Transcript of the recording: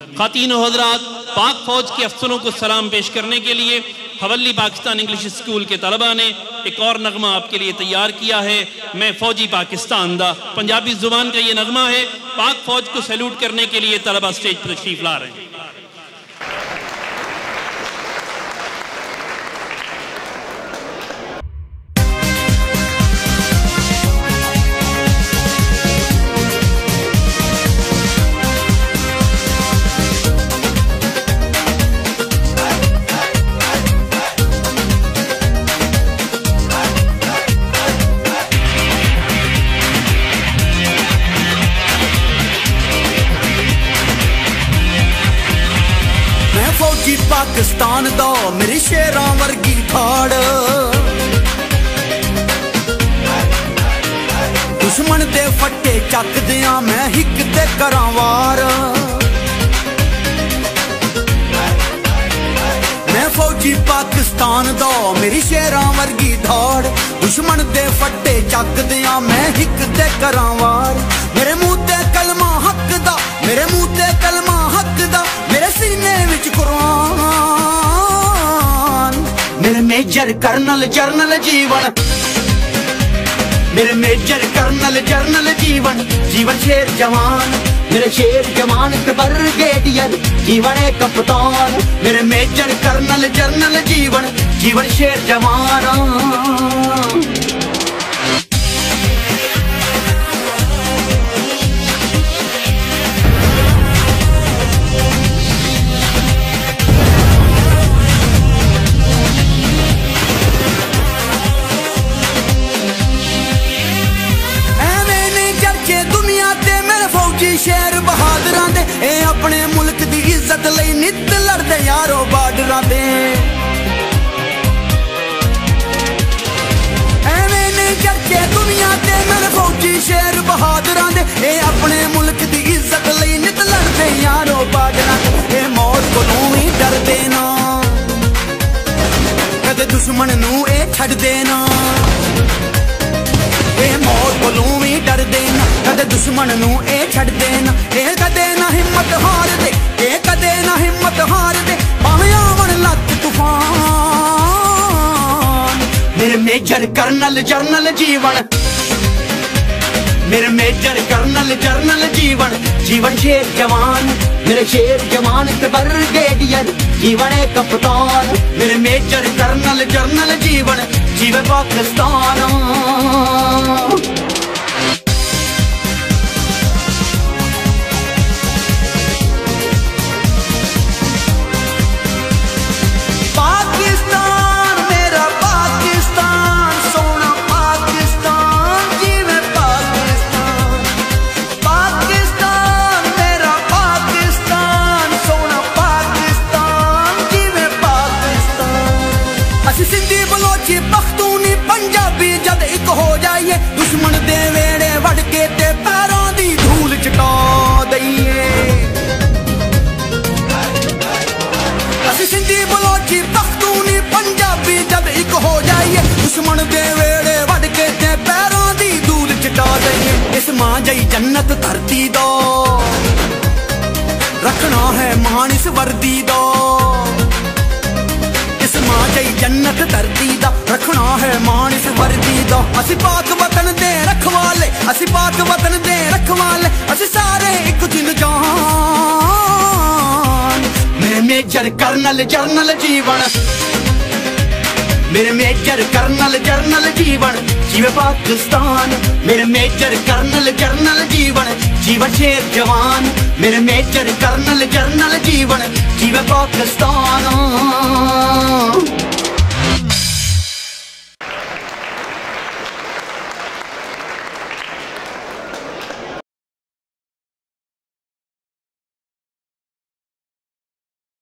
खातिन हजरात, पाक फौज के अफसरों को सलाम पेश करने के लिए हवली पाकिस्तान इंग्लिश स्कूल के तलबा ने एक और नगमा आपके लिए तैयार किया है। मैं फौजी पाकिस्तान दा, पंजाबी ज़ुबान का ये नगमा है। पाक फौज को सैल्यूट करने के लिए तलबा स्टेज पर तशरीफ़ ला रहे हैं। ਮੈਂ ਫੌਜੀ ਪਾਕਿਸਤਾਨ ਦਾ, ਮੇਰੀ ਸ਼ੇਰਾਂ ਵਰਗੀ ਥਾੜ। ਦੁਸ਼ਮਣ ਦੇ ਫੱਟੇ ਚੱਕਦਿਆਂ ਮੈਂ ਹਿੱਕ ਤੇ ਕਰਾਂ ਵਾਰ। ਮੈਂ ਫੌਜੀ ਪਾਕਿਸਤਾਨ ਦਾ, ਮੇਰੀ ਸ਼ੇਰਾਂ ਵਰਗੀ ਧਾੜ। ਦੁਸ਼ਮਣ ਦੇ ਫੱਟੇ ਚੱਕਦਿਆਂ ਮੈਂ ਹਿੱਕ ਤੇ ਕਰਾਂ ਵਾਰ। ਮੇਰੇ ਮੂੰਹ ਤੇ ਕਲਮਾ ਹੱਕ ਦਾ, ਮੇਰੇ ਮੂੰਹ ਤੇ ਕਲਮਾ ਮੇਜਰ ਕਰਨਲ, ਜਰਨਲ ਜੀਵਨ। ਮੇਰੇ ਮੇਜਰ ਕਰਨਲ, ਜਰਨਲ ਜੀਵਨ। ਜੀਵਨ ਸ਼ੇਰ ਜਵਾਨ, ਮੇਰੇ ਸ਼ੇਰ ਜਵਾਨ ਤੇ ਬਰਗੇਡੀਅਰ ਜੀਵਨ ਏ ਕਪਤਾਨ, ਮੇਰੇ ਮੇਜਰ ਕਰਨਲ, ਜਰਨਲ ਜੀਵਨ। ਜੀਵਨ ਸ਼ੇਰ ਜਵਾਨ। ਵੀ ਨਾ ਕਦੇ ਦੁਸ਼ਮਣ ਨੂੰ ਇਹ ਛੱਡਦੇ ਨਾ ਇਹ ਮੌਤ ਕੋਲੋਂ ਵੀ ਡਰਦੇ ਨਾ ਕਦੇ ਦੁਸ਼ਮਣ ਨੂੰ ਇਹ ਛੱਡਦੇ ਨਾ ਇਹ ਕਦੇ ਨਾ ਹਿੰਮਤ ਹਾਰਦੇ ਇਹ ਕਦੇ ਨਾ ਹਿੰਮਤ ਹਾਰਦੇ ਭਾਵੇਂ ਆਵਣ ਲੱਤ ਤੂਫਾਨ। ਮੇਰੇ ਮੇਜਰ ਕਰਨਲ ਜਰਨਲ ਜੀਵਨ। ਮੇਰੇ ਮੇਜਰ ਕਰਨਲ, ਜਰਨਲ ਜੀਵਨ। ਜੀਵਨ ਸ਼ੇਰ ਜਵਾਨ, ਮੇਰੇ ਸ਼ੇਰ ਜਵਾਨ ਤੇ ਬਰਗੇਡੀਅਰ ਜੀਵਨ ਏ ਕਪਤਾਨ, ਮੇਰੇ ਮੇਜਰ ਕਰਨਲ, ਜਰਨਲ ਜੀਵਨ। ਜੀਵੇ ਪਾਕਿਸਤਾਨ। ਦੁਸ਼ਮਣ ਦੇ ਵੇੜੇ ਵੱਢ ਕੇ ਤੇ ਪੈਰਾਂ ਦੀ ਧੂਲ ਚਟਾ ਦਈਏ। ਇਸ ਮਾਂ ਜਈ ਜੰਨਤ ਧਰਤੀ ਦਾ ਰੱਖਣਾ ਹੈ ਮਾਣ ਇਸ ਵਰਦੀ ਦਾ ਇਸ ਮਾਂ ਜਈ ਜੰਨਤ ਧਰਤੀ ਦਾ ਰੱਖਣਾ ਹੈ ਮਾਣ ਇਸ ਵਰਦੀ ਦਾ ਅਸੀਂ ਪਾਕ ਵਤਨ ਦੇ ਰਖਵਾਲੇ, ਅਸੀਂ ਪਾਕ ਵਤਨ ਦੇ ਰਖਵਾਲੇ, ਅਸੀਂ ਸਾਰੇ ਇੱਕ ਦਿਨ ਜਹਾਨ ਮੇਰੇ ਮੇਜਰ ਕਰਨਲ ਜਰਨਲ ਜੀਵਨ। ਮੇਰੇ ਮੇਜਰ ਕਰਨਲ, ਜਰਨਲ ਜੀਵਨ, ਜੀਵੇ ਪਾਕਿਸਤਾਨ। ਮੇਰੇ ਮੇਜਰ ਕਰਨਲ, ਜਰਨਲ ਜੀਵਨ ਜੀਵਨ ਸ਼ੇਰ ਜਵਾਨ। ਮੇਰੇ ਮੇਜਰ ਕਰਨਲ, ਜਰਨਲ ਜੀਵਨ, ਜੀਵੇ ਪਾਕਿਸਤਾਨ।